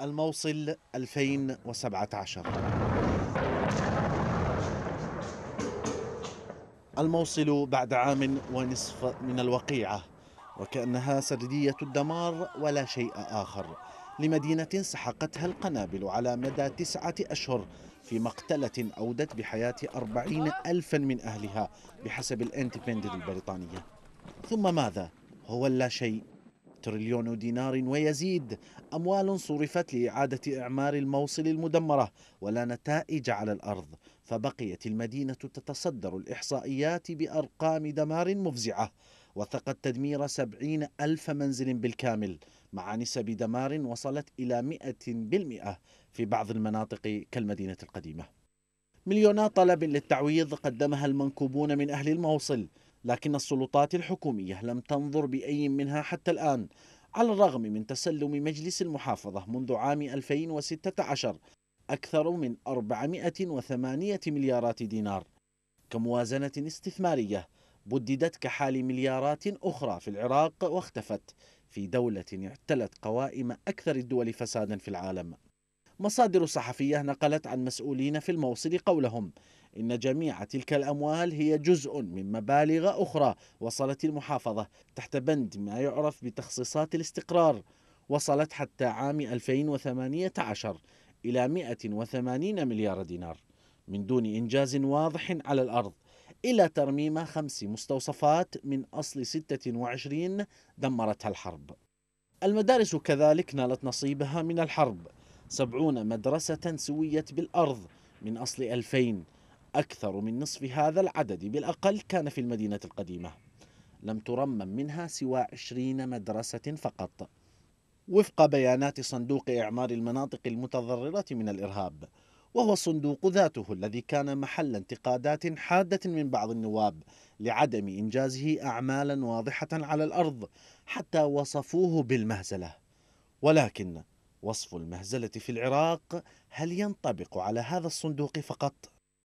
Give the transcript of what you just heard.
الموصل 2017 الموصل بعد عام ونصف من الوقيعة وكأنها سردية الدمار ولا شيء آخر. لمدينة سحقتها القنابل على مدى تسعة أشهر في مقتلة أودت بحياة أربعين ألفا من أهلها بحسب الانتبندنت البريطانية. ثم ماذا؟ هو لا شيء. تريليون دينار ويزيد. أموال صرفت لإعادة إعمار الموصل المدمرة ولا نتائج على الأرض فبقيت المدينة تتصدر الإحصائيات بأرقام دمار مفزعة وثقت تدمير سبعين ألف منزل بالكامل مع نسب دمار وصلت إلى مئة بالمئة في بعض المناطق كالمدينة القديمة. مليونات طلب للتعويض قدمها المنكوبون من أهل الموصل لكن السلطات الحكومية لم تنظر بأي منها حتى الآن على الرغم من تسلم مجلس المحافظة منذ عام 2016 أكثر من 408 مليارات دينار. كموازنة استثمارية بددت كحال مليارات أخرى في العراق واختفت في دولة اعتلت قوائم أكثر الدول فسادا في العالم. مصادر صحفية نقلت عن مسؤولين في الموصل قولهم إن جميع تلك الأموال هي جزء من مبالغ أخرى وصلت المحافظة تحت بند ما يعرف بتخصيصات الاستقرار وصلت حتى عام 2018 إلى 180 مليار دينار من دون إنجاز واضح على الأرض إلى ترميم خمس مستوصفات من أصل 26 دمرتها الحرب. المدارس كذلك نالت نصيبها من الحرب سبعون مدرسة سويت بالأرض من أصل ألفين أكثر من نصف هذا العدد بالأقل كان في المدينة القديمة. لم ترمم منها سوى عشرين مدرسة فقط. وفق بيانات صندوق إعمار المناطق المتضررة من الإرهاب وهو الصندوق ذاته الذي كان محل انتقادات حادة من بعض النواب لعدم إنجازه أعمالا واضحة على الأرض حتى وصفوه بالمهزلة. ولكن وصف المهزلة في العراق هل ينطبق على هذا الصندوق فقط؟